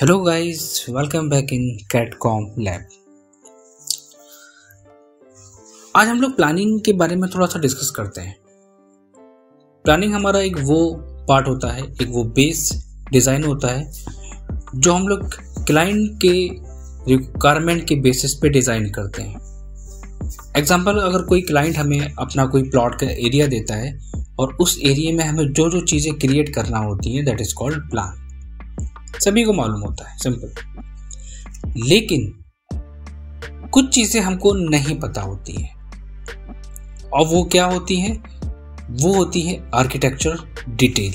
Hello guys, welcome back in CATCOM lab. आज हम लोग प्लानिंग के बारे में थोड़ा सा डिस्कस करते हैं। प्लानिंग हमारा एक वो पार्ट होता है एक वो बेस डिज़ाइन होता है जो हम लोग क्लाइंट के रिक्वायरमेंट के बेसिस पे डिज़ाइन करते हैं। एग्ज़ाम्पल अगर कोई क्लाइंट हमें अपना कोई प्लॉट का एरिया देता है और उस एरिया में हमें जो जो चीज़ें क्रिएट करना होती हैं दैट इज़ कॉल्ड प्लान सभी को मालूम होता है सिंपल लेकिन कुछ चीज़ें हमको नहीं पता होती है। और वो क्या होती हैं? वो होती है आर्किटेक्चर डिटेल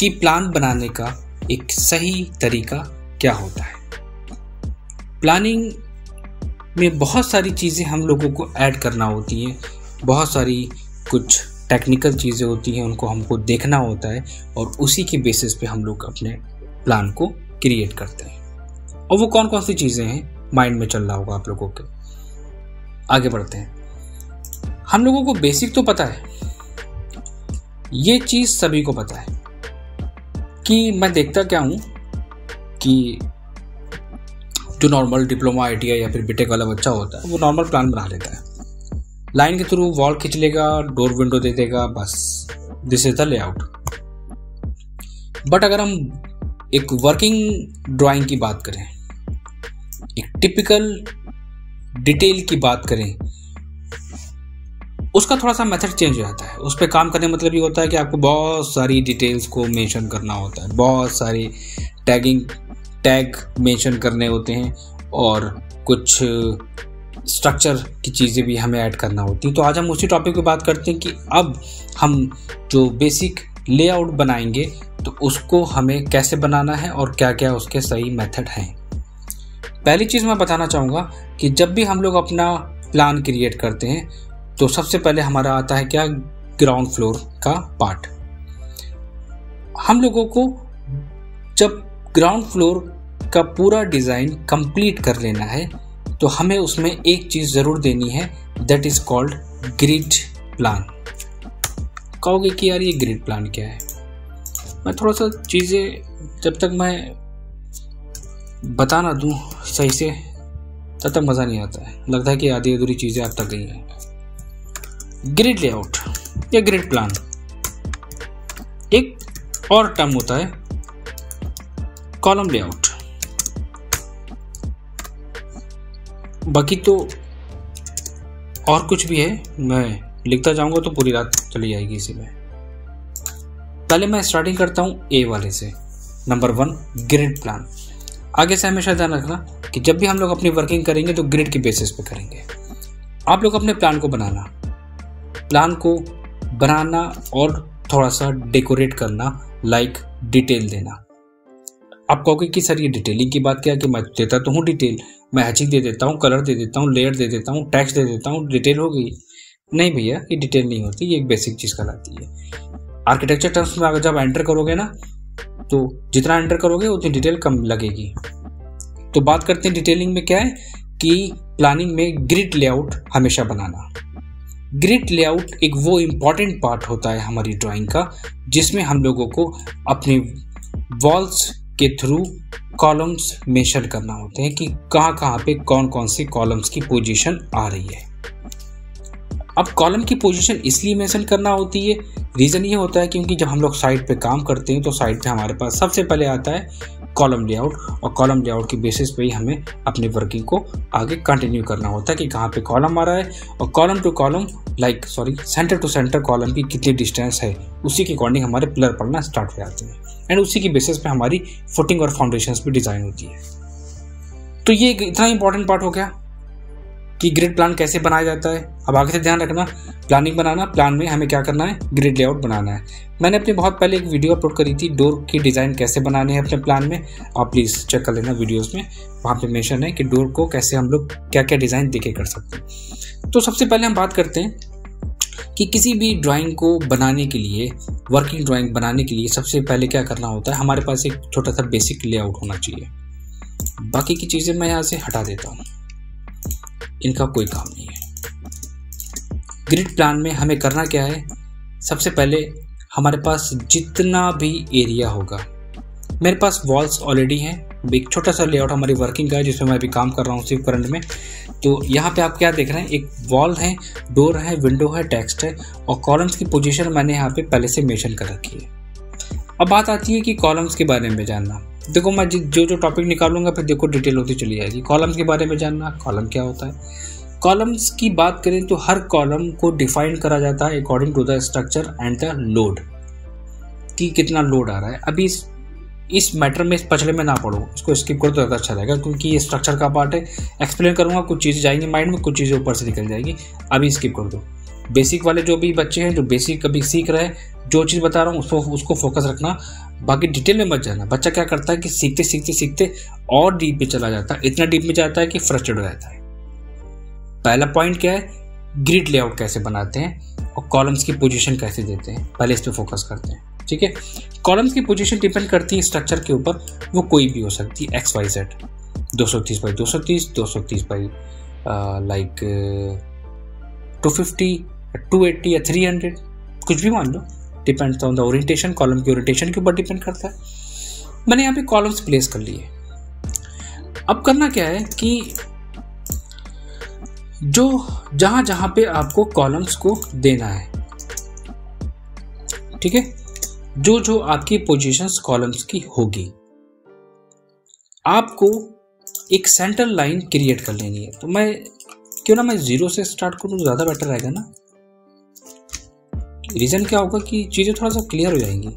कि प्लान बनाने का एक सही तरीका क्या होता है। प्लानिंग में बहुत सारी चीज़ें हम लोगों को ऐड करना होती हैं। बहुत सारी कुछ टेक्निकल चीज़ें होती हैं, उनको हमको देखना होता है और उसी के बेसिस पे हम लोग अपने प्लान को क्रिएट करते हैं। और वो कौन कौन सी चीज़ें हैं माइंड में चल रहा होगा आप लोगों के? आगे बढ़ते हैं। हम लोगों को बेसिक तो पता है। ये चीज़ सभी को पता है कि मैं देखता क्या हूँ कि जो नॉर्मल डिप्लोमा आईटीआई या फिर बीटेक वाला बच्चा होता है, वो नॉर्मल प्लान बना लेता है। लाइन के थ्रू वॉल खींच लेगा डोर विंडो दे देगा, बस। This is the layout but अगर हम एक वर्किंग ड्राइंग की बात करें, एक टिपिकल डिटेल की बात करें, उसका थोड़ा सा मेथड चेंज हो जाता है। उस पर काम करने मतलब ये होता है कि आपको बहुत सारी डिटेल्स को मेंशन करना होता है। बहुत सारी टैगिंग टैग मेंशन करने होते हैं और कुछ स्ट्रक्चर की चीज़ें भी हमें ऐड करना होती है। तो आज हम उसी टॉपिक पे बात करते हैं कि अब हम जो बेसिक लेआउट बनाएँगे तो उसको हमें कैसे बनाना है और क्या क्या उसके सही मेथड हैं। पहली चीज़ मैं बताना चाहूँगा कि जब भी हम लोग अपना प्लान क्रिएट करते हैं तो सबसे पहले हमारा आता है क्या? ग्राउंड फ्लोर का पार्ट हम लोगों को जब ग्राउंड फ्लोर का पूरा डिज़ाइन कंप्लीट कर लेना है तो हमें उसमें एक चीज़ ज़रूर देनी है that is called grid plan कहोगे कि यार ये ग्रिड प्लान क्या है? मैं थोड़ा सा चीज़ें जब तक मैं बता ना दूँ सही से, तब तक मज़ा नहीं आता है। लगता है कि आधी अधूरी चीज़ें अब तक गई हैं। ग्रिड लेआउट या ग्रिड प्लान एक और टर्म होता है कॉलम लेआउट बाकी तो और कुछ भी है, मैं लिखता जाऊँगा तो पूरी रात चली जाएगी इसी में। पहले मैं स्टार्टिंग करता हूँ ए वाले से। नंबर वन ग्रिड प्लान आगे से हमेशा ध्यान रखना कि जब भी हम लोग अपनी वर्किंग करेंगे तो ग्रिड के बेसिस पे करेंगे। आप लोग अपने प्लान को बनाना। प्लान को बनाना और थोड़ा सा डेकोरेट करना लाइक डिटेल देना। आप कहोगे कि सर ये डिटेलिंग की बात क्या कि मैं देता तो हूँ डिटेल मैं हैचिंग दे देता हूँ कलर दे देता हूँ लेयर दे देता हूँ टैक्स दे देता हूँ डिटेल हो गई। नहीं भैया, ये डिटेल नहीं होती, ये एक बेसिक चीज़ कहलाती है। आर्किटेक्चर टर्म्स में अगर जब एंटर करोगे ना तो जितना एंटर करोगे, उतनी डिटेल कम लगेगी। तो बात करते हैं डिटेलिंग में क्या है, कि प्लानिंग में ग्रिड लेआउट हमेशा बनाना। ग्रिड लेआउट एक वो इंपॉर्टेंट पार्ट होता है हमारी ड्राइंग का, जिसमें हम लोगों को अपने वॉल्स के थ्रू कॉलम्स मेंशन करना होते हैं कि कहाँ कहाँ पे कौन कौन से कॉलम्स की पोजीशन आ रही है। अब कॉलम की पोजीशन इसलिए मेंशन करना होती है। रीज़न ये होता है क्योंकि जब हम लोग साइट पे काम करते हैं तो साइट पे हमारे पास सबसे पहले आता है कॉलम लेआउट और कॉलम लेआउट की बेसिस पे ही हमें अपनी वर्किंग को आगे कंटिन्यू करना होता है कि कहाँ पे कॉलम आ रहा है। और column to column like sorry centre to centre column की कितनी डिस्टेंस है, उसी के अकॉर्डिंग हमारे पिलर पड़ना स्टार्ट हो जाते हैं। एंड उसी की बेसिस पे हमारी फुटिंग और फाउंडेशन भी डिज़ाइन होती है। तो ये इतना इंपॉर्टेंट पार्ट हो गया। कि ग्रिड प्लान कैसे बनाया जाता है? अब आगे से ध्यान रखना प्लानिंग बनाना प्लान में हमें क्या करना है? ग्रिड लेआउट बनाना है। मैंने अपनी बहुत पहले एक वीडियो अपलोड करी थी डोर की डिज़ाइन कैसे बनाने हैं अपने प्लान में। आप प्लीज़ चेक कर लेना वीडियोस में। वहाँ पे मेंशन है कि डोर को कैसे हम लोग क्या क्या डिज़ाइन देखे कर सकते हैं। तो सबसे पहले हम बात करते हैं कि किसी भी ड्राइंग को बनाने के लिए वर्किंग ड्राइंग बनाने के लिए सबसे पहले क्या करना होता है? हमारे पास एक छोटा सा बेसिक लेआउट होना चाहिए। बाकी की चीज़ें मैं यहाँ से हटा देता हूँ। इनका कोई काम नहीं है। ग्रिड प्लान में हमें करना क्या है? सबसे पहले हमारे पास जितना भी एरिया होगा। मेरे पास वॉल्स ऑलरेडी हैं। एक छोटा सा लेआउट हमारी वर्किंग का है, जिसमें मैं अभी काम कर रहा हूँ सिर्फ़ करंट में। तो यहाँ पे आप क्या देख रहे हैं? एक वॉल है डोर है विंडो है टेक्स्ट है और कॉलम्स की पोजीशन मैंने यहाँ पे पहले से मेंशन कर रखी है। अब बात आती है कि कॉलम्स के बारे में जानना। देखो, मैं जो जो टॉपिक निकालूँगा, फिर देखो डिटेल होती चली जाएगी। कॉलम्स के बारे में जानना कॉलम क्या होता है? कॉलम्स की बात करें तो हर कॉलम को डिफाइन करा जाता है according to the structure and the load कि कितना लोड आ रहा है। अभी इस इस मैटर में, इस पछले में ना पढ़ो। इसको स्किप करो तो ज़्यादा अच्छा रहेगा, क्योंकि ये स्ट्रक्चर का पार्ट है। एक्सप्लेन करूँगा, कुछ चीज़ें जाएँगी माइंड में, कुछ चीज़ें ऊपर से निकल जाएगी। अभी स्किप कर दो बेसिक वाले जो भी बच्चे हैं, जो बेसिक कभी सीख रहे हैं जो चीज़ बता रहा हूँ, उसको उसको फोकस रखना। बाकी डिटेल में मत जाना। बच्चा क्या करता है कि सीखते सीखते सीखते और डीप में चला जाता है। इतना डीप में जाता है कि फ्रस्ट्रेट हो जाता है। पहला पॉइंट क्या है? ग्रिड लेआउट कैसे बनाते हैं और कॉलम्स की पोजीशन कैसे देते हैं। पहले इस पर फोकस करते हैं। ठीक है? कॉलम्स की पोजीशन डिपेंड करती है स्ट्रक्चर के ऊपर। वो कोई भी हो सकती है। एक्स वाई जेड दो सौ तीस बाई दो सौ तीस, दो सौ तीस by like two fifty to eighty या थ्री हंड्रेड कुछ भी मान लो। Depends on the orientation column की ओरिएंटेशन के ऊपर डिपेंड करता है। मैंने यहाँ पे कॉलम्स प्लेस कर लिए। अब करना क्या है कि जो, जहाँ जहाँ पे आपको कॉलम्स को देना है, ठीक है? जो जो आपकी पोजीशंस कॉलम्स की होगी, आपको एक सेंटर लाइन क्रिएट कर लेनी है। तो मैं, क्यों ना मैं ज़ीरो से स्टार्ट करूँ, ज़्यादा बेटर रहेगा ना? रीज़न क्या होगा कि चीज़ें थोड़ा सा क्लियर हो जाएँगी।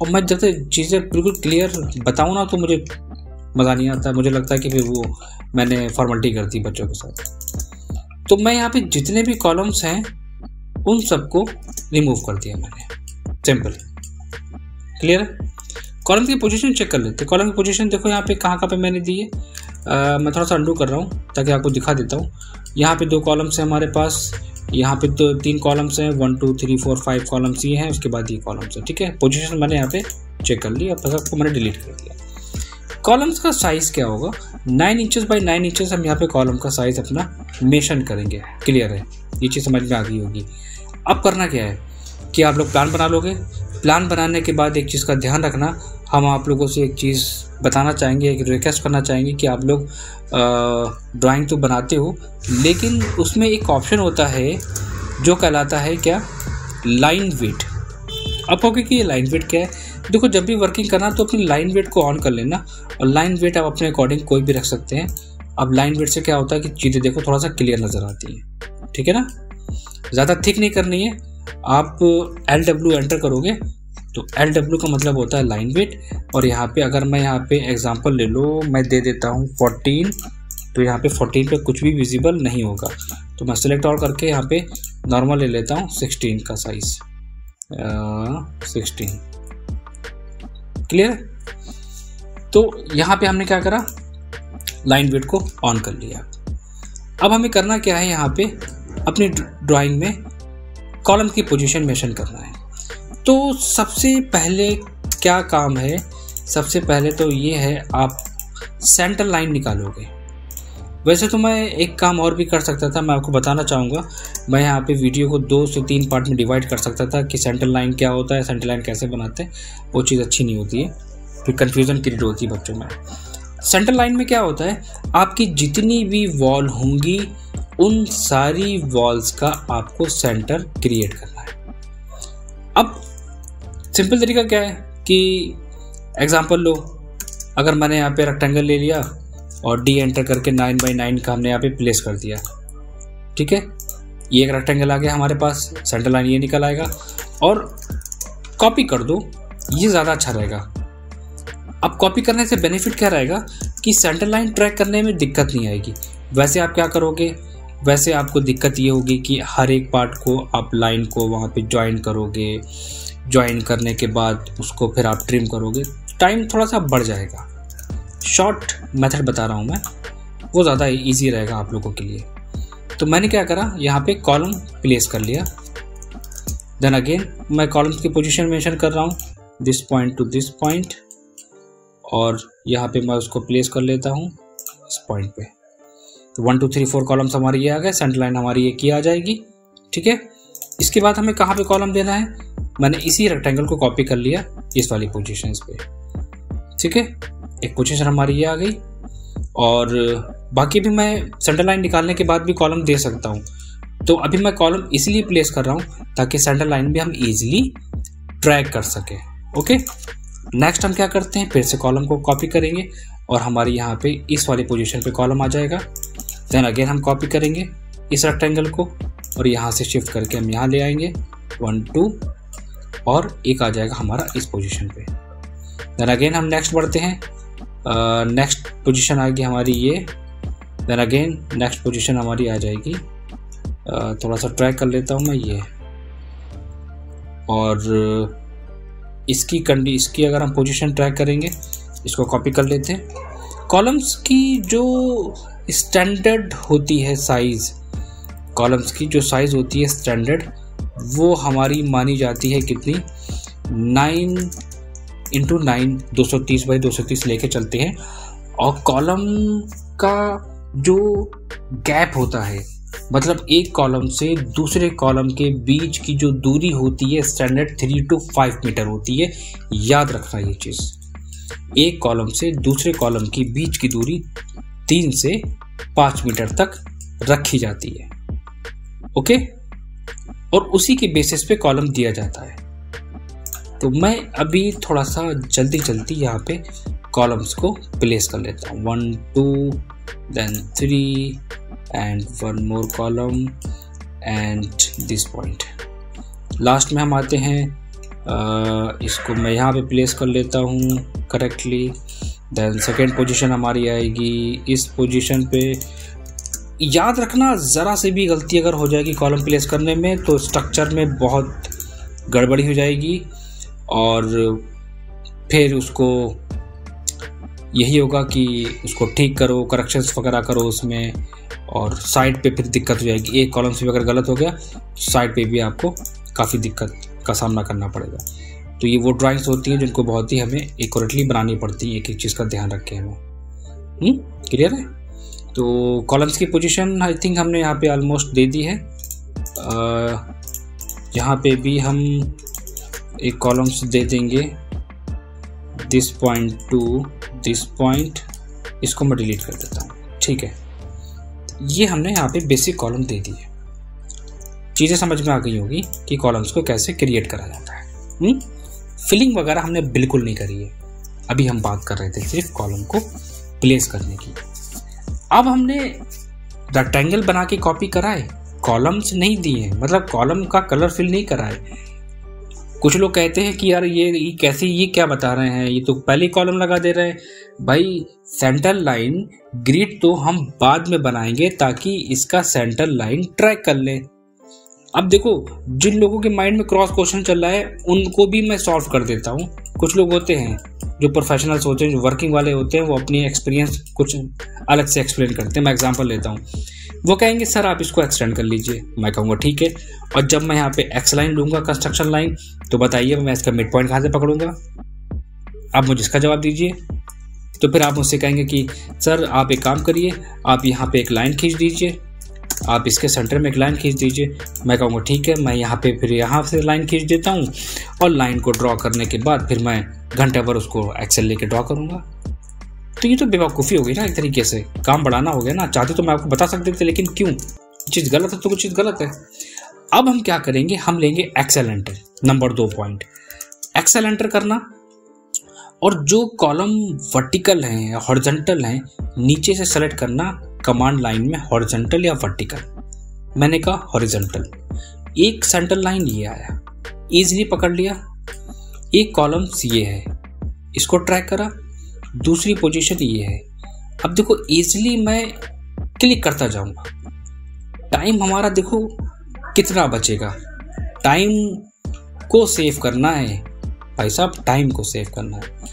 और मैं जब चीज़ें बिल्कुल क्लियर बताऊँ ना तो मुझे मज़ा नहीं आता। मुझे लगता है कि फिर वो मैंने फॉर्मेलिटी कर दी बच्चों के साथ। तो मैं यहाँ पे जितने भी कॉलम्स हैं, उन सबको रिमूव कर दिया मैंने। सिंपल क्लियर है कॉलम की पोजीशन चेक कर लेते कॉलम की पोजीशन देखो यहाँ पे कहाँ कहाँ पे मैंने दी है। मैं थोड़ा सा अंडू कर रहा हूँ, ताकि आपको दिखा देता हूँ। यहाँ पे दो कॉलम्स हैं हमारे पास। यहाँ पे तो तीन कॉलम्स हैं one two three four five columns ये हैं, उसके बाद ये कॉलम्स हैं, ठीक है? पोजीशन मैंने यहाँ पे चेक कर ली, अब सबको मैंने डिलीट कर दिया। कॉलम्स का साइज़ क्या होगा? Nine inches by nine inches हम यहाँ पे कॉलम का साइज़ अपना मेशन करेंगे। क्लियर है? ये चीज़ समझ में आ गई होगी। अब करना क्या है? कि आप लोग प्लान बना लोगे। प्लान बनाने के बाद एक चीज़ का ध्यान रखना। हम आप लोगों से एक चीज़ बताना चाहेंगे, एक रिक्वेस्ट करना चाहेंगे कि आप लोग ड्राइंग तो बनाते हो, लेकिन उसमें एक ऑप्शन होता है जो कहलाता है क्या? लाइन वेट अब कहोगे कि ये लाइन वेट क्या है? देखो, जब भी वर्किंग करना तो अपनी लाइन वेट को ऑन कर लेना। और लाइन वेट आप अपने अकॉर्डिंग कोई भी रख सकते हैं। अब लाइन वेट से क्या होता है कि चीज़ें देखो थोड़ा सा क्लियर नज़र आती है। ठीक है ना? ज़्यादा थिक नहीं करनी है। आप एल डब्ल्यू एंटर करोगे तो एल डब्ल्यू का मतलब होता है लाइन वेट और यहाँ पे अगर मैं यहाँ पे एग्जांपल ले लो, मैं दे देता हूँ फोर्टीन तो यहाँ पे फोर्टीन पे कुछ भी विजिबल नहीं होगा। तो मैं सिलेक्ट और करके यहाँ पे नॉर्मल ले लेता हूँ सिक्सटीन का साइज़ सिक्सटीन क्लियर तो यहाँ पे हमने क्या करा? लाइन वेट को ऑन कर लिया। अब हमें करना क्या है यहाँ पे? अपनी ड्राइंग में कॉलम की पोजीशन मेंशन करना है। तो सबसे पहले क्या काम है? सबसे पहले तो ये है, आप सेंटर लाइन निकालोगे। वैसे तो मैं एक काम और भी कर सकता था, मैं आपको बताना चाहूँगा। मैं यहाँ पे वीडियो को दो से तीन पार्ट में डिवाइड कर सकता था कि सेंटर लाइन क्या होता है सेंटर लाइन कैसे बनाते हैं, वो चीज़ अच्छी नहीं होती है। फिर कन्फ्यूज़न क्रिएट होती है बच्चों में। सेंटर लाइन में क्या होता है, आपकी जितनी भी वॉल होंगी, उन सारी वॉल्स का आपको सेंटर क्रिएट करना है। अब सिंपल तरीका क्या है कि एग्जांपल लो, अगर मैंने यहाँ पे रेक्टेंगल ले लिया और डी एंटर करके नाइन बाई नाइन का हमने यहाँ पे प्लेस कर दिया, ठीक है? ये एक रेक्टेंगल आ गया हमारे पास सेंटर लाइन ये निकल आएगा और कॉपी कर दो, ये ज़्यादा अच्छा रहेगा। अब कॉपी करने से बेनिफिट क्या रहेगा कि सेंटर लाइन ट्रैक करने में दिक्कत नहीं आएगी। वैसे आप क्या करोगे? वैसे आपको दिक्कत ये होगी कि हर एक पार्ट को आप लाइन को वहाँ पे ज्वाइन करोगे ज्वाइन करने के बाद उसको फिर आप ट्रिम करोगे। टाइम थोड़ा सा बढ़ जाएगा। शॉर्ट मेथड बता रहा हूँ मैं। वो ज़्यादा इजी रहेगा आप लोगों के लिए। तो मैंने क्या करा? यहाँ पे कॉलम प्लेस कर लिया। देन अगेन मैं कॉलम की पोजीशन मेंशन कर रहा हूँ। This point to this point और यहाँ पे मैं उसको प्लेस कर लेता हूँ इस पॉइंट पे। तो one two three four columns हमारी ये आ गए। सेंटर लाइन हमारी ये की आ जाएगी। ठीक है? इसके बाद हमें कहाँ पे कॉलम देना है? मैंने इसी रेक्टेंगल को कॉपी कर लिया इस वाली पोजिशन पे। ठीक है? एक पोजीशन हमारी ये आ गई। और बाकी भी मैं सेंटर लाइन निकालने के बाद भी कॉलम दे सकता हूँ। तो अभी मैं कॉलम इसलिए प्लेस कर रहा हूँ ताकि सेंटर लाइन भी हम इजीली ट्रैक कर सकें। ओके नेक्स्ट हम क्या करते हैं? फिर से कॉलम को कॉपी करेंगे और हमारे यहाँ पे इस वाली पोजीशन पे कॉलम आ जाएगा। देन अगेन हम कॉपी करेंगे इस रेक्टेंगल को और यहाँ से शिफ्ट करके हम यहाँ ले आएँगे। वन टू और एक आ जाएगा हमारा इस पोजीशन पे। देन अगेन हम नेक्स्ट बढ़ते हैं। नेक्स्ट पोजीशन आएगी हमारी ये। देन अगेन नेक्स्ट पोजीशन हमारी आ जाएगी। uh, थोड़ा सा ट्रैक कर लेता हूँ मैं ये। और इसकी कंडी इसकी अगर हम पोजीशन ट्रैक करेंगे इसको कॉपी कर लेते हैं। कॉलम्स की जो स्टैंडर्ड होती है साइज़ कॉलम्स की जो साइज़ होती है स्टैंडर्ड वो हमारी मानी जाती है कितनी? नाइन इंटू नाइन, दो सौ तीस बाई दो सौ तीस लेके चलते हैं। और कॉलम का जो गैप होता है मतलब एक कॉलम से दूसरे कॉलम के बीच की जो दूरी होती है standard three two five metre होती है, याद रखना ये चीज़। एक कॉलम से दूसरे कॉलम की बीच की दूरी तीन से पाँच मीटर तक रखी जाती है। ओके? और उसी के बेसिस पे कॉलम दिया जाता है। तो मैं अभी थोड़ा सा जल्दी जल्दी यहाँ पे कॉलम्स को प्लेस कर लेता हूँ। One two then three and one more column and this point last में हम आते हैं आ, इसको मैं यहाँ पे प्लेस कर लेता हूँ करेक्टली देन सेकेंड पोजीशन हमारी आएगी। इस पोजीशन पे याद रखना ज़रा से भी गलती अगर हो जाएगी कॉलम प्लेस करने में तो स्ट्रक्चर में बहुत गड़बड़ी हो जाएगी और फिर उसको यही होगा कि उसको ठीक करो करेक्शंस वगैरह करो उसमें और साइड पे फिर दिक्कत हो जाएगी। एक कॉलम से भी अगर गलत हो गया साइड पे भी आपको काफ़ी दिक्कत का सामना करना पड़ेगा। तो ये वो ड्राइंग्स होती हैं जिनको बहुत ही हमें एकोरेटली बनानी पड़ती है एक एक चीज़ का ध्यान रख हमें। क्लियर हम्म, है? तो कॉलम्स की पोजीशन आई थिंक हमने यहाँ पे ऑलमोस्ट दे दी है। यहाँ पे भी हम एक कॉलम्स दे देंगे। This point to this point इसको मैं डिलीट कर देता हूँ। ठीक है। ये हमने यहाँ पे बेसिक कॉलम दे दी है। चीज़ें समझ में आ गई होगी कि कॉलम्स को कैसे क्रिएट करा जाता है। हुँ? फिलिंग वगैरह हमने बिल्कुल नहीं करी है। अभी हम बात कर रहे थे सिर्फ़ कॉलम को प्लेस करने की। अब हमने रेक्टेंगल बना के कॉपी कराए कॉलम्स नहीं दिए मतलब कॉलम का कलर फिल नहीं कराए। कुछ लोग कहते हैं कि यार ये, ये कैसे ये क्या बता रहे हैं? ये तो पहले कॉलम लगा दे रहे हैं। भाई सेंटर लाइन ग्रिड तो हम बाद में बनाएँगे ताकि इसका सेंटर लाइन ट्रैक कर ले। अब देखो जिन लोगों के माइंड में क्रॉस क्वेश्चन चल रहा है उनको भी मैं सॉल्व कर देता हूँ। कुछ लोग होते हैं जो प्रोफेशनल्स होते हैं जो वर्किंग वाले होते हैं, वो अपनी एक्सपीरियंस कुछ अलग से एक्सप्लेन करते हैं। मैं एग्जांपल लेता हूँ। वो कहेंगे, सर, आप इसको एक्सटेंड कर लीजिए। मैं कहूँगा, ठीक है। और जब मैं यहाँ पे एक्स लाइन लूँगा कंस्ट्रक्शन लाइन तो बताइए, मैं इसका मिड पॉइंट कहाँ से पकड़ूँगा? आप मुझे इसका जवाब दीजिए। तो फिर आप मुझसे कहेंगे कि, सर, आप एक काम करिए, आप यहाँ पे एक लाइन खींच दीजिए। आप इसके सेंटर में एक लाइन खींच दीजिए। मैं कहूँगा, ठीक है, मैं यहाँ पे फिर यहाँ से लाइन खींच देता हूँ और लाइन को ड्रॉ करने के बाद फिर मैं घंटे भर उसको एक्सेल लेके ड्रॉ करूँगा। तो ये तो बेवकूफ़ी हो गई ना एक तरीके से। काम बढ़ाना हो गया ना। चाहते तो मैं आपको बता सकते थे, लेकिन क्यों? चीज़ गलत है तो कुछ चीज़ गलत है। अब हम क्या करेंगे? हम लेंगे एक्सेल एंटर नंबर दो पॉइंट एक्सेल एंटर करना और जो कॉलम वर्टिकल हैं हॉर्जेंटल हैं, नीचे से सेलेक्ट करना कमांड लाइन में हॉरिजेंटल या वर्टिकल मैंने कहा हॉरिजेंटल एक सेंटर लाइन ये आया। इजीली पकड़ लिया। एक कॉलम ये है। इसको ट्रैक करा। दूसरी पोजीशन ये है। अब देखो इजीली मैं क्लिक करता जाऊँगा। टाइम हमारा देखो कितना बचेगा। टाइम को सेव करना है। भाई साहब टाइम को सेव करना है।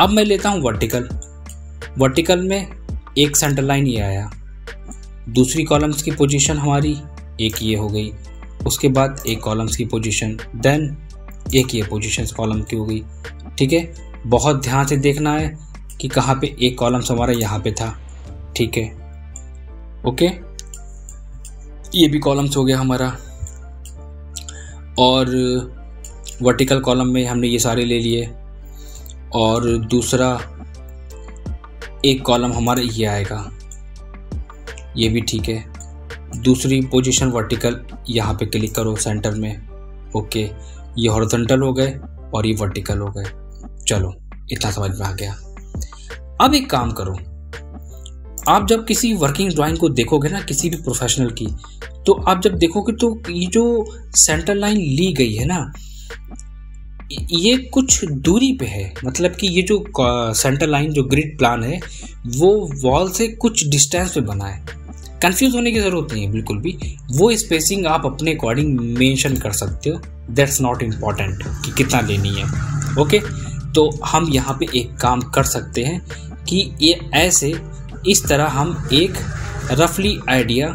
अब मैं लेता हूँ वर्टिकल वर्टिकल में एक सेंटर लाइन ये आया। दूसरी कॉलम्स की पोजीशन हमारी एक ये हो गई। उसके बाद एक कॉलम्स की पोजीशन देन एक ये पोजीशन कॉलम की हो गई। ठीक है? बहुत ध्यान से देखना है कि कहाँ पे एक कॉलम्स हमारा यहाँ पे था। ठीक है? ओके? ये भी कॉलम्स हो गया हमारा। और वर्टिकल कॉलम में हमने ये सारे ले लिए। और दूसरा एक कॉलम हमारा ये आएगा। ये भी ठीक है। दूसरी पोजीशन वर्टिकल यहाँ पे क्लिक करो सेंटर में। ओके ये हॉरिजॉन्टल हो गए और ये वर्टिकल हो गए। चलो, इतना समझ में आ गया। अब एक काम करो। आप जब किसी वर्किंग ड्राइंग को देखोगे ना, किसी भी प्रोफेशनल की तो आप जब देखोगे तो ये जो सेंटर लाइन ली गई है ना ये कुछ दूरी पे है। मतलब कि ये जो सेंटर लाइन जो ग्रिड प्लान है, वो वॉल से कुछ डिस्टेंस पे बना है। कंफ्यूज होने की ज़रूरत नहीं है, बिल्कुल भी। वो स्पेसिंग आप अपने अकॉर्डिंग मेंशन कर सकते हो। दैट्स नॉट इंपॉर्टेंट कि कितना लेनी है। ओके तो हम यहाँ पे एक काम कर सकते हैं कि ये ऐसे, इस तरह हम एक रफली आइडिया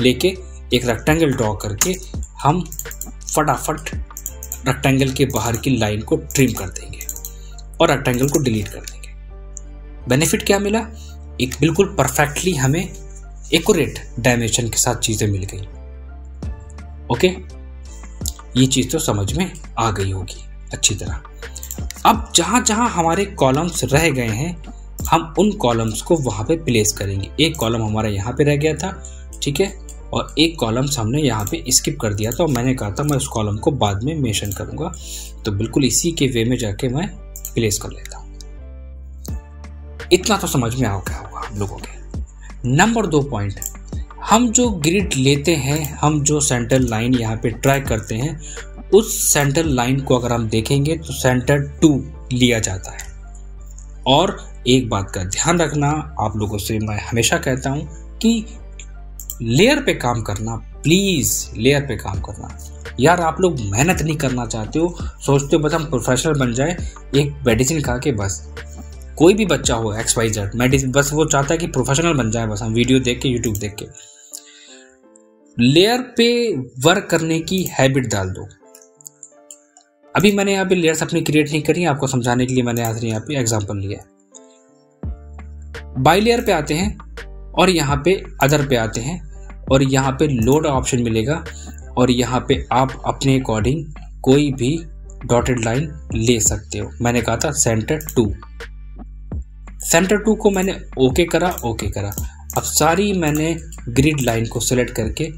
लेके एक रेक्टेंगल ड्रॉ करके हम फटाफट रेक्टेंगल के बाहर की लाइन को ट्रिम कर देंगे और रेक्टेंगल को डिलीट कर देंगे। बेनिफिट क्या मिला? एक बिल्कुल परफेक्टली हमें एक्यूरेट डायमेंशन के साथ चीज़ें मिल गई। ओके ये चीज़ तो समझ में आ गई होगी अच्छी तरह। अब जहाँ जहाँ हमारे कॉलम्स रह गए हैं, हम उन कॉलम्स को वहाँ पे प्लेस करेंगे। एक कॉलम हमारा यहाँ पे रह गया था, ठीक है? और एक कॉलम्स हमने यहाँ पे स्किप कर दिया था और मैंने कहा था, मैं उस कॉलम को बाद में मेंशन करूँगा। तो बिल्कुल इसी के वे में जाके मैं प्लेस कर लेता हूँ। इतना तो समझ में आ गया होगा हम लोगों के। नंबर दो पॉइंट हम जो ग्रिड लेते हैं, हम जो सेंटर लाइन यहाँ पे ट्राई करते हैं, उस सेंटर लाइन को अगर हम देखेंगे तो सेंटर टू लिया जाता है। और एक बात का ध्यान रखना, आप लोगों से मैं हमेशा कहता हूँ कि लेयर पे काम करना प्लीज़ लेयर पे काम करना। यार, आप लोग मेहनत नहीं करना चाहते हो, सोचते हो बस हम प्रोफेशनल बन जाए, एक मेडिसिन खा के बस। कोई भी बच्चा हो एक्स वाई जेड मेडिसिन बस वो चाहता है कि प्रोफेशनल बन जाए बस, हम वीडियो देख के यूट्यूब देख के। लेयर पे वर्क करने की हैबिट डाल दो। अभी मैंने यहाँ पे लेयर्स अपनी क्रिएट नहीं करी आपको समझाने के लिए मैंने आज यहाँ पे एग्जांपल लिया बाई लेयर पे आते हैं और यहाँ पे अदर पे आते हैं। और यहाँ पे लोड ऑप्शन मिलेगा और यहाँ पे आप अपने अकॉर्डिंग कोई भी डॉटेड लाइन ले सकते हो। मैंने कहा था सेंटर टू सेंटर टू को मैंने ओके करा ओके करा। अब सारी मैंने ग्रिड लाइन को सिलेक्ट करके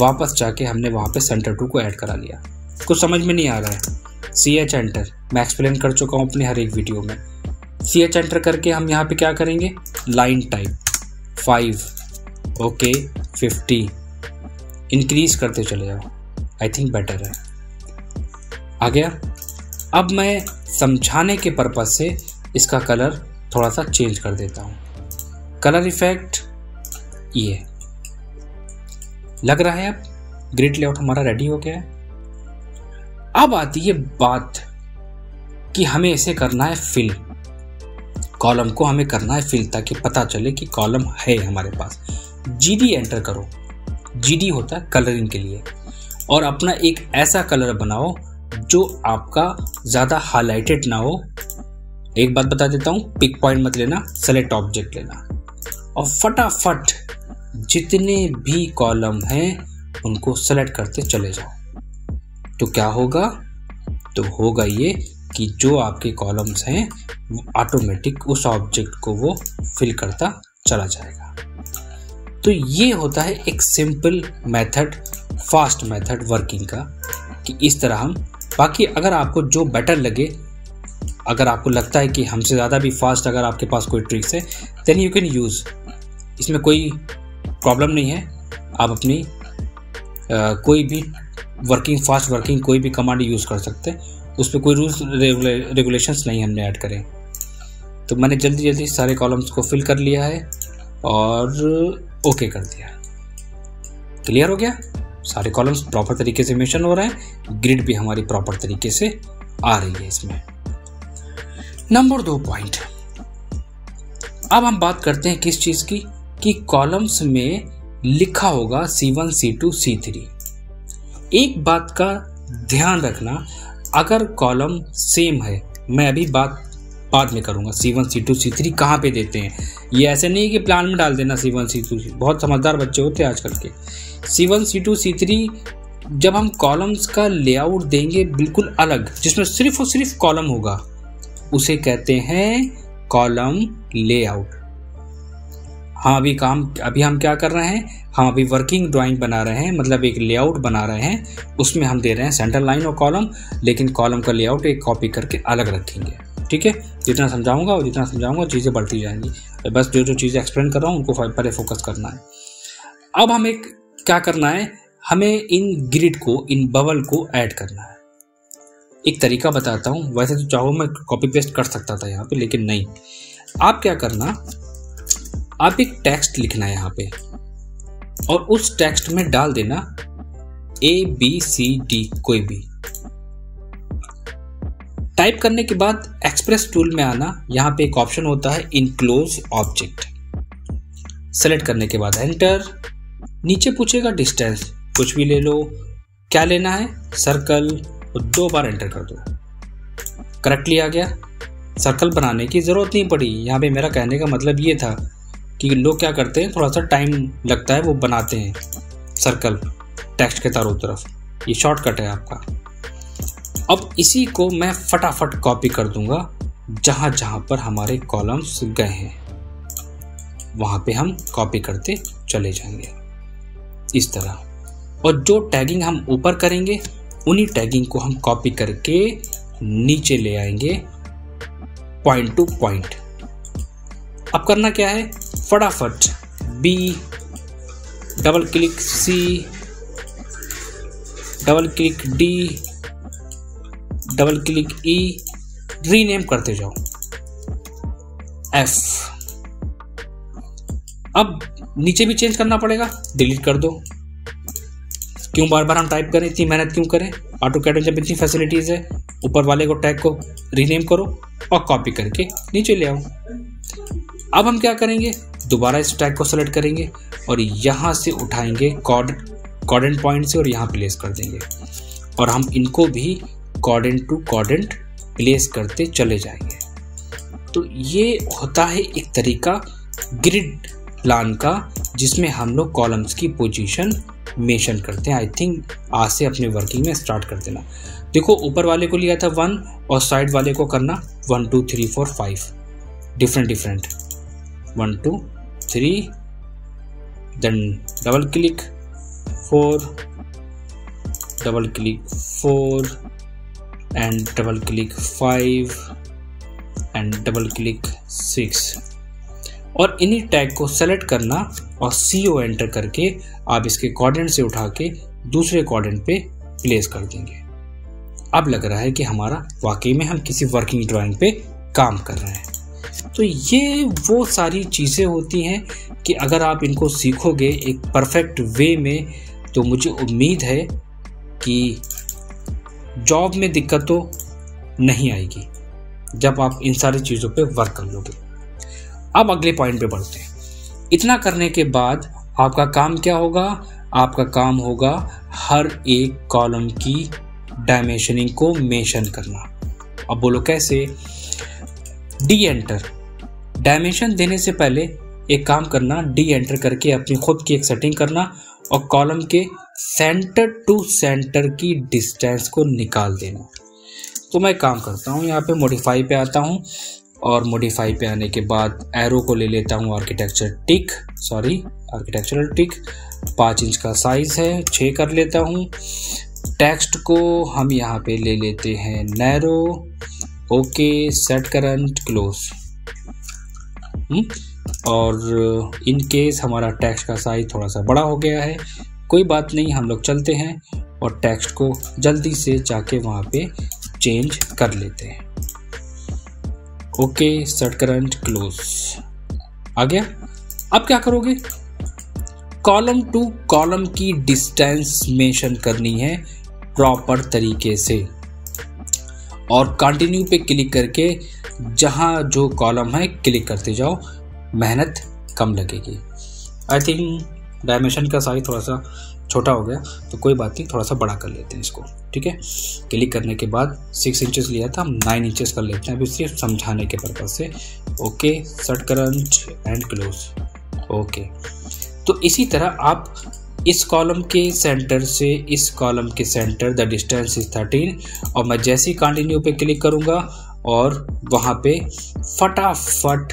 वापस जाके हमने वहाँ पे सेंटर टू को ऐड करा लिया। कुछ समझ में नहीं आ रहा है। सी एच एंटर मैं एक्सप्लेन कर चुका हूँ अपने हर एक वीडियो में। सी एच एंटर करके हम यहाँ पे क्या करेंगे? Line type five okay, fifty. Increase करते चले जाओ। आई थिंक बेटर है। आ गया। अब मैं समझाने के पर्पज से इसका कलर थोड़ा सा चेंज कर देता हूँ। कलर इफ़ेक्ट ये। लग रहा है अब? ग्रिड लेआउट हमारा रेडी हो गया अब आती है बात कि हमें इसे करना है फिल कॉलम को हमें करना है फिल ताकि पता चले कि कॉलम है हमारे पास। जीडी एंटर करो। जीडी होता है कलरिंग के लिए। और अपना एक ऐसा कलर बनाओ, जो आपका ज़्यादा हाईलाइटेड ना हो। एक बात बता देता हूँ पिक पॉइंट मत लेना सेलेक्ट ऑब्जेक्ट लेना। और फटाफट जितने भी कॉलम हैं, उनको सेलेक्ट करते चले जाओ। तो क्या होगा? तो होगा ये कि जो आपके कॉलम्स हैं, वो ऑटोमेटिक उस ऑब्जेक्ट को वो फिल करता चला जाएगा। तो ये होता है एक simple method fast method working का कि इस तरह हम बाकी अगर आपको जो बेटर लगे अगर आपको लगता है कि हमसे ज़्यादा भी फास्ट अगर आपके पास कोई ट्रिक्स है देन यू कैन यूज़ इसमें कोई प्रॉब्लम नहीं है। आप अपनी आ, कोई भी वर्किंग फास्ट वर्किंग कोई भी कमांड यूज़ कर सकते हैं। उस पर कोई रूल्स रेगुलेशंस नहीं हमने ऐड करें। तो मैंने जल्दी जल्दी सारे कॉलम्स को फिल कर लिया है। और ओके कर दिया। क्लियर हो गया? सारे कॉलम्स प्रॉपर तरीके से मेंशन हो रहे हैं। ग्रिड भी हमारी प्रॉपर तरीके से आ रही है इसमें। नंबर दो पॉइंट अब हम बात करते हैं किस चीज़ की? कि कॉलम्स में लिखा होगा C one C two C three एक बात का ध्यान रखना, अगर कॉलम सेम है, मैं अभी बात बाद में करूँगा। C one C two C three कहाँ पर देते हैं? ये ऐसे नहीं कि प्लान में डाल देना सी वन सी टू बहुत समझदार बच्चे होते हैं आजकल के। C one C two C three जब हम कॉलम्स का लेआउट देंगे बिल्कुल अलग, जिसमें सिर्फ़ और सिर्फ़ कॉलम होगा, उसे कहते हैं कॉलम लेआउट हाँ अभी काम, अभी हम क्या कर रहे हैं? हम अभी वर्किंग ड्राइंग बना रहे हैं मतलब एक लेआउट बना रहे हैं, उसमें हम दे रहे हैं सेंटर लाइन और कॉलम लेकिन कॉलम का लेआउट एक कॉपी करके अलग रखेंगे। ठीक है? जितना समझाऊँगा और जितना समझाऊँगा, चीज़ें बढ़ती जाएँगी। तो बस जो जो चीज़ें एक्सप्लेन कर रहा हूँ, उनको पहले फोकस करना है। अब हमें क्या करना है? हमें इन ग्रिड को, इन बबल को ऐड करना है। एक तरीका बताता हूँ। वैसे तो चाहो मैं कॉपी पेस्ट कर सकता था यहाँ पे, लेकिन नहीं। आप क्या करना, आप एक टेक्स्ट लिखना है यहाँ पे। और उस टेक्स्ट में डाल देना ए बी सी डी कोई भी। टाइप करने के बाद एक्सप्रेस टूल में आना, यहाँ पे एक ऑप्शन होता है इनक्लोज ऑब्जेक्ट सेलेक्ट करने के बाद एंटर नीचे पूछेगा डिस्टेंस कुछ भी ले लो. क्या लेना है? सर्कल और दो बार एंटर कर दो. करेक्टली आ गया. सर्कल बनाने की ज़रूरत नहीं पड़ी. यहाँ पे मेरा कहने का मतलब ये था कि लोग क्या करते हैं? थोड़ा सा टाइम लगता है, वो बनाते हैं. सर्कल टेक्स्ट के चारों तरफ़. ये शॉर्टकट है आपका. अब इसी को मैं फटाफट कॉपी कर दूँगा, जहाँ जहाँ पर हमारे कॉलम्स गए हैं। वहाँ पे हम कॉपी करते चले जाएँगे। इस तरह। और जो टैगिंग हम ऊपर करेंगे, उन्हीं टैगिंग को हम कॉपी करके नीचे ले आएँगे पॉइंट टू पॉइंट अब करना क्या है? फटाफट B double click C double click D double click E rename करते जाओ। एफ़ अब नीचे भी चेंज करना पड़ेगा डिलीट कर दो। क्यों बार बार हम टाइप करें, इतनी मेहनत क्यों करें? ऑटो कैड जब इतनी फैसिलिटीज़ है, ऊपर वाले को टैग को रीनेम करो और कॉपी करके नीचे ले आओ। अब हम क्या करेंगे? दोबारा इस टैग को सेलेक्ट करेंगे और यहाँ से उठाएँगे कॉर्ड कॉर्डेंट पॉइंट से और यहाँ प्लेस कर देंगे। और हम इनको भी कॉर्डेंट टू कॉर्डेंट प्लेस करते चले जाएँगे। तो ये होता है एक तरीका ग्रिड प्लान का, जिसमें हम लोग कॉलम्स की पोजीशन मेंशन करते हैं। आई थिंक आज से अपने वर्किंग में स्टार्ट कर देना। देखो, ऊपर वाले को लिया था वन और साइड वाले को करना one, two, three, four, five. Different different. One, two, three, then double click, four, double click, four and double click 5 and double click 6 और इन्हीं टैग को सेलेक्ट करना और सी ओ एंटर करके आप इसके कॉर्डेंट से उठा के दूसरे कॉर्डेंट पे प्लेस कर देंगे। अब लग रहा है कि हमारा वाकई में हम किसी वर्किंग ड्राइंग पे काम कर रहे हैं। तो ये वो सारी चीज़ें होती हैं कि अगर आप इनको सीखोगे एक परफेक्ट वे में तो मुझे उम्मीद है कि जॉब में दिक्कत तो नहीं आएगी, जब आप इन सारी चीज़ों पे वर्क कर लोगे। अब अगले पॉइंट पे बढ़ते हैं। इतना करने के बाद आपका काम क्या होगा? आपका काम होगा हर एक कॉलम की डायमेंशनिंग को मेंशन करना। अब बोलो कैसे? डी एंटर डायमेंशन देने से पहले एक काम करना डी एंटर करके अपनी खुद की एक सेटिंग करना और कॉलम के सेंटर टू सेंटर की डिस्टेंस को निकाल देना। तो मैं काम करता हूँ, यहाँ पे मॉडिफाई पे आता हूँ और मॉडिफाई पे आने के बाद एरो को ले लेता हूँ architecture tick sorry architectural tick पाँच इंच का साइज़ है छः कर लेता हूँ। टेक्स्ट को हम यहाँ पे ले लेते हैं narrow okay set current close और इन केस हमारा टेक्स्ट का साइज़ थोड़ा सा बड़ा हो गया है कोई बात नहीं, हम लोग चलते हैं और टेक्स्ट को जल्दी से जाके वहाँ पे चेंज कर लेते हैं। ओके सेट करंट क्लोज आ गया? अब क्या करोगे? कॉलम टू कॉलम की डिस्टेंस मेंशन करनी है प्रॉपर तरीके से। और कंटिन्यू पे क्लिक करके जहाँ जो कॉलम है क्लिक करते जाओ, मेहनत कम लगेगी। आई थिंक डायमेंशन का साइज़ थोड़ा सा छोटा हो गया तो कोई बात नहीं, थोड़ा सा बड़ा कर लेते हैं इसको, ठीक है? क्लिक करने के बाद सिक्स इंचेस लिया था, हम नाइन इंचेस कर लेते हैं अभी सिर्फ़ समझाने के पर्पज से। ओके सट करंट एंड क्लोज ओके तो इसी तरह आप इस कॉलम के सेंटर से इस कॉलम के centre the distance is thirteen और मैं जैसे ही कंटिन्यू पे क्लिक करूँगा, और वहाँ पे फटाफट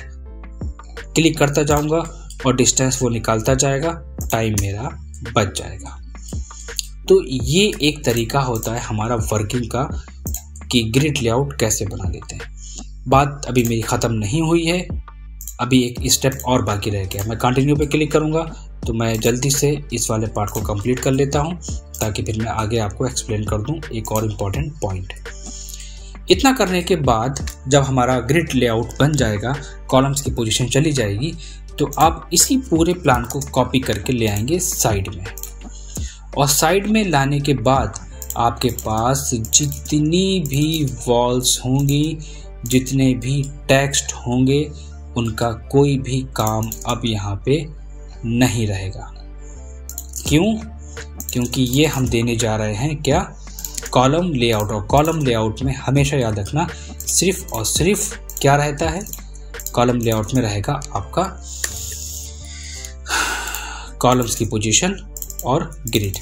क्लिक करता जाऊँगा और डिस्टेंस वो निकालता जाएगा टाइम मेरा बच जाएगा। तो ये एक तरीका होता है हमारा वर्किंग का कि ग्रिड लेआउट कैसे बना लेते हैं। बात अभी मेरी ख़त्म नहीं हुई है, अभी एक स्टेप और बाकी रह गया मैं कंटिन्यू पे क्लिक करूँगा तो मैं जल्दी से इस वाले पार्ट को कंप्लीट कर लेता हूँ, ताकि फिर मैं आगे आपको एक्सप्लेन कर दूँ एक और इंपॉर्टेंट पॉइंट इतना करने के बाद जब हमारा ग्रिड लेआउट बन जाएगा कॉलम्स की पोजीशन चली जाएगी तो आप इसी पूरे प्लान को कॉपी करके ले आएँगे साइड में। और साइड में लाने के बाद आपके पास जितनी भी वॉल्स होंगी, जितने भी टेक्स्ट होंगे, उनका कोई भी काम अब यहाँ पे नहीं रहेगा। क्यों? क्योंकि ये हम देने जा रहे हैं क्या? कॉलम लेआउट और कॉलम लेआउट में हमेशा याद रखना, सिर्फ़ और सिर्फ़ क्या रहता है? कॉलम लेआउट में रहेगा आपका कॉलम्स की पोजीशन और ग्रिड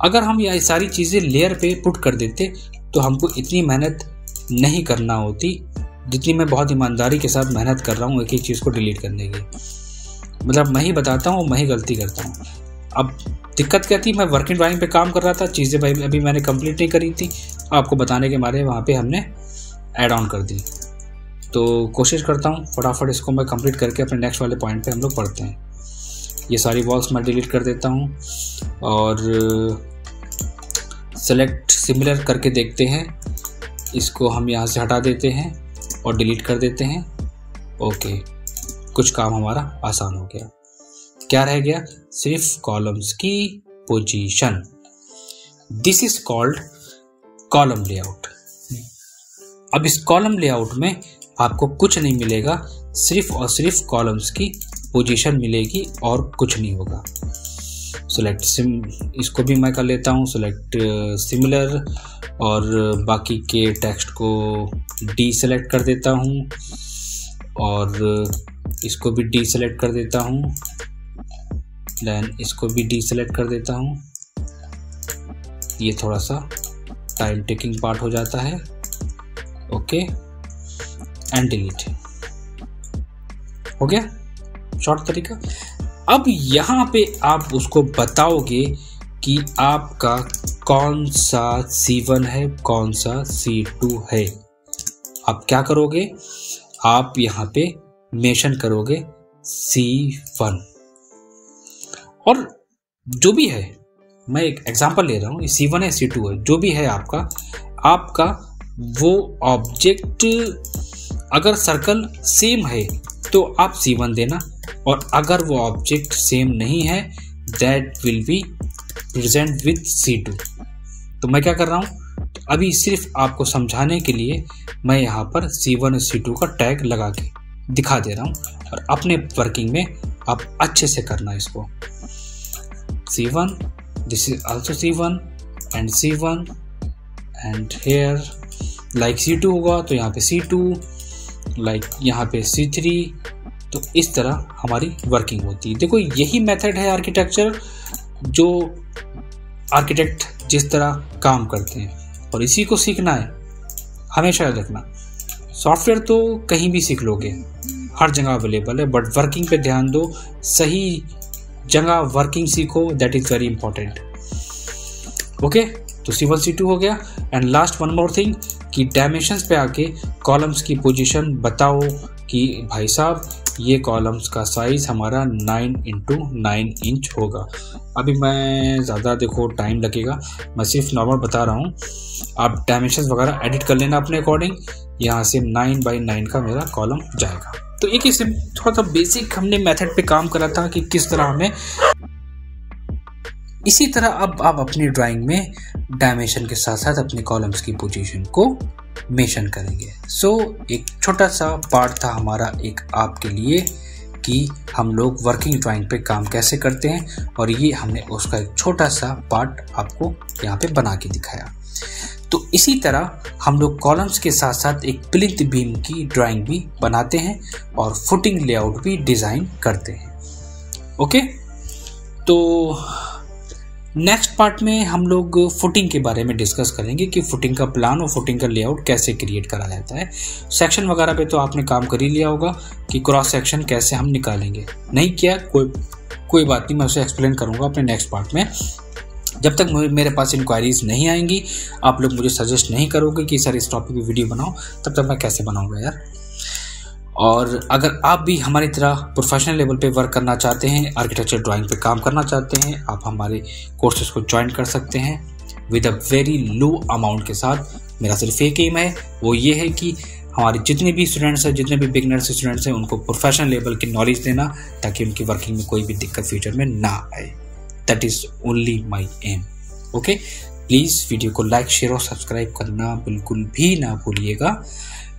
अगर हम ये सारी चीज़ें लेयर पे पुट कर देते तो हमको इतनी मेहनत नहीं करना होती, जितनी मैं बहुत ईमानदारी के साथ मेहनत कर रहा हूँ एक एक चीज़ को डिलीट करने की। मतलब मैं ही बताता हूँ, मैं ही गलती करता हूँ। अब दिक्कत क्या थी? मैं वर्किंग ड्राइंग पे काम कर रहा था, चीज़ें भाई अभी मैंने कंप्लीट नहीं करी थी। आपको बताने के मारे वहाँ पे हमने ऐड ऑन कर दी। तो कोशिश करता हूँ, फटाफट इसको मैं कंप्लीट करके अपने नेक्स्ट वाले पॉइंट पे हम लोग पढ़ते हैं। ये सारी वॉल्स मैं डिलीट कर देता हूँ और सेलेक्ट सिमिलर करके देखते हैं। इसको हम यहाँ से हटा देते हैं और डिलीट कर देते हैं। ओके कुछ काम हमारा आसान हो गया। क्या रह गया? सिर्फ़ कॉलम्स की position this is called column layout अब इस कॉलम लेआउट में आपको कुछ नहीं मिलेगा, सिर्फ़ और सिर्फ़ कॉलम्स की पोजीशन मिलेगी और कुछ नहीं होगा। सेलेक्ट सिम इसको भी मैं कर लेता हूँ। सेलेक्ट सिमिलर और बाकी के टेक्स्ट को डी सेलेक्ट कर देता हूँ। और इसको भी डी सेलेक्ट कर देता हूँ। देन इसको भी डी सेलेक्ट कर देता हूँ। ये थोड़ा सा टाइम टेकिंग पार्ट हो जाता है। ओके एंड डिलीट हो गया? शॉर्ट तरीका। अब यहाँ पे आप उसको बताओगे कि आपका कौन सा C1 है, कौन सा C2 है। आप क्या करोगे? आप यहाँ पे मेंशन करोगे C1 और जो भी है, मैं एक एग्जांपल ले रहा हूँ सी वन है सी टू है, जो भी है आपका आपका वो ऑब्जेक्ट अगर सर्कल सेम है तो आप सी वन देना। और अगर वो ऑब्जेक्ट सेम नहीं है that will be present with C two तो मैं क्या कर रहा हूँ? तो अभी सिर्फ़ आपको समझाने के लिए मैं यहाँ पर सी वन और सी टू का टैग लगा के दिखा दे रहा हूँ और अपने वर्किंग में आप अच्छे से करना इसको। C one this is also C one and C one and here like C two होगा तो यहाँ पे सी टू लाइक यहाँ पे सी थ्री तो इस तरह हमारी वर्किंग होती है। देखो, यही मेथड है आर्किटेक्चर जो आर्किटेक्ट जिस तरह काम करते हैं, और इसी को सीखना है, हमेशा याद रखना। सॉफ्टवेयर तो कहीं भी सीख लोगे, हर जगह अवेलेबल है बट वर्किंग पे ध्यान दो, सही जगह वर्किंग सीखो that is very important okay तो सी वन सी टू हो गया and last one more thing कि डायमेंशंस पे आके कॉलम्स की पोजीशन बताओ, कि भाई साहब ये कॉलम्स का साइज़ हमारा नाइन इंटू नाइन इंच होगा। अभी मैं ज़्यादा देखो टाइम लगेगा। मैं सिर्फ़ नॉर्मल बता रहा हूँ। आप डायमेंशन वगैरह एडिट कर लेना अपने अकॉर्डिंग यहाँ से नाइन बाई नाइन का मेरा कॉलम जाएगा। तो एक इसे थोड़ा सा बेसिक हमने मेथड पे काम करा था कि किस तरह हमें इसी तरह अब आप अपनी ड्राइंग में डायमेंशन के साथ साथ अपने कॉलम्स की पोजीशन को मेंशन करेंगे। सो so, एक छोटा सा पार्ट था हमारा एक आपके लिए कि हम लोग वर्किंग ड्राइंग पे काम कैसे करते हैं और ये हमने उसका एक छोटा सा पार्ट आपको यहाँ पे बना के दिखाया। तो इसी तरह हम लोग कॉलम्स के साथ साथ एक प्लिथ बीम की ड्राइंग भी बनाते हैं और फुटिंग लेआउट भी डिज़ाइन करते हैं। ओके तो नेक्स्ट पार्ट में हम लोग फुटिंग के बारे में डिस्कस करेंगे कि फुटिंग का प्लान और फुटिंग का लेआउट कैसे क्रिएट करा जाता है। सेक्शन वगैरह पे तो आपने काम कर ही लिया होगा कि क्रॉस सेक्शन कैसे हम निकालेंगे। नहीं किया, कोई कोई बात नहीं, मैं उसे एक्सप्लेन करूँगा अपने नेक्स्ट पार्ट में। जब तक मेरे पास इंक्वायरीज नहीं आएँगी, आप लोग मुझे सजेस्ट नहीं करोगे कि, सर, इस टॉपिक पे वीडियो बनाओ, तब तक मैं कैसे बनाऊँगा यार? और अगर आप भी हमारी तरह प्रोफेशनल लेवल पे वर्क करना चाहते हैं आर्किटेक्चर ड्राइंग पे काम करना चाहते हैं, आप हमारे कोर्सेज को ज्वाइन कर सकते हैं with a very low amount के साथ। मेरा सिर्फ़ एक एम है, वो ये है कि हमारे जितने भी स्टूडेंट्स हैं, जितने भी बिगनर्स स्टूडेंट्स हैं, उनको प्रोफेशनल लेवल की नॉलेज देना ताकि उनकी वर्किंग में कोई भी दिक्कत फ्यूचर में ना आए। That is only my M okay please video को लाइक शेयर और सब्सक्राइब करना बिल्कुल भी ना भूलिएगा।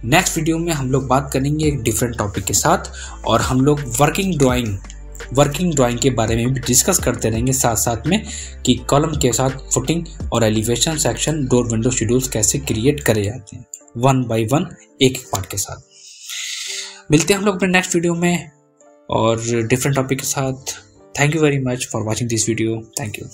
नेक्स्ट वीडियो में हम लोग बात करेंगे एक डिफरेंट टॉपिक के साथ और हम लोग वर्किंग ड्राइंग वर्किंग ड्राइंग के बारे में भी डिस्कस करते रहेंगे साथ साथ में कि कॉलम के साथ फुटिंग और elevation section door window schedules कैसे क्रिएट करे जाते हैं वन बाय वन एक एक पार्ट के साथ। मिलते हैं हम लोग अपने नेक्स्ट वीडियो में और डिफरेंट टॉपिक के साथ। Thank you very much for watching this video thank you